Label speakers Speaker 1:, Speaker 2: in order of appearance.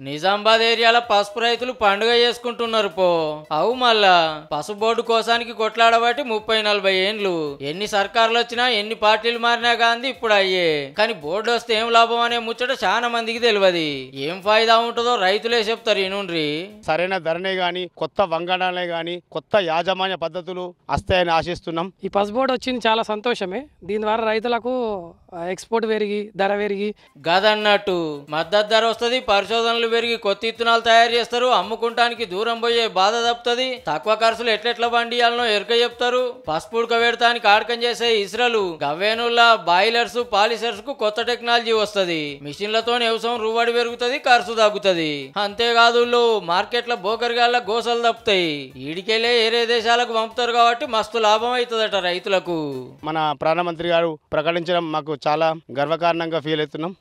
Speaker 1: నిజామాబాద్ ఏరియాల పసుపు రైతులు పండుగ చేసుకుంటున్నారు పో. అవు మళ్ళా పసుపు బోర్డు కోసానికి కొట్లాడబట్టి ముప్పై నలభై ఏండ్లు. ఎన్ని సర్కార్లు వచ్చినా ఎన్ని పార్టీలు మారినా గాంధీ ఇప్పుడు అయ్యే. కానీ బోర్డు వస్తే ఏం లాభం అనే ముచ్చట చాలా మందికి తెలియదు ఏం ఫాయిదా ఉంటుందో రైతులే చెప్తారు ఇనుండ్రి.
Speaker 2: సరైన ధరనే గాని కొత్త వంగడాలే గాని కొత్త యాజమాన్య పద్ధతులు వస్తాయని ఆశిస్తున్నాం.
Speaker 3: ఈ పసు బోర్డు వచ్చింది చాలా సంతోషమే. దీని ద్వారా రైతులకు ఎక్స్పోర్ట్ పెరిగి ధర పెరిగి.
Speaker 1: గదన్నట్టు మద్దతు ధర వస్తుంది పరిశోధనలు పెరిగి కొత్త ఇత్తనాలు తయారు చేస్తారు అమ్ముకుంటానికి దూరం పోయే బాధ తప్పుతుంది. తక్కువ ఖర్చులు ఎట్లెట్ల బండియాలనో ఎరుక చెప్తారు. పసుపు ఉడకబెడతానికి ఆడకం చేసే ఇసురలు గవ్వేనుల్లా బాయిలర్స్ పాలిసర్స్కు కొత్త టెక్నాలజీ వస్తది. మిషన్లతో వ్యవసాయం రువ్వడి పెరుగుతుంది ఖర్చు తగ్గుతుంది. అంతేకాదు మార్కెట్ల బోకరిగాళ్ళ గోసలు తప్పుతాయి. ఈడికెళ్ళే ఏరే దేశాలకు పంపుతారు కాబట్టి మస్తు లాభం అవుతుందట రైతులకు.
Speaker 2: మన ప్రధానమంత్రి గారు ప్రకటించడం మాకు చాలా గర్వకారణంగా ఫీల్ అవుతున్నాం.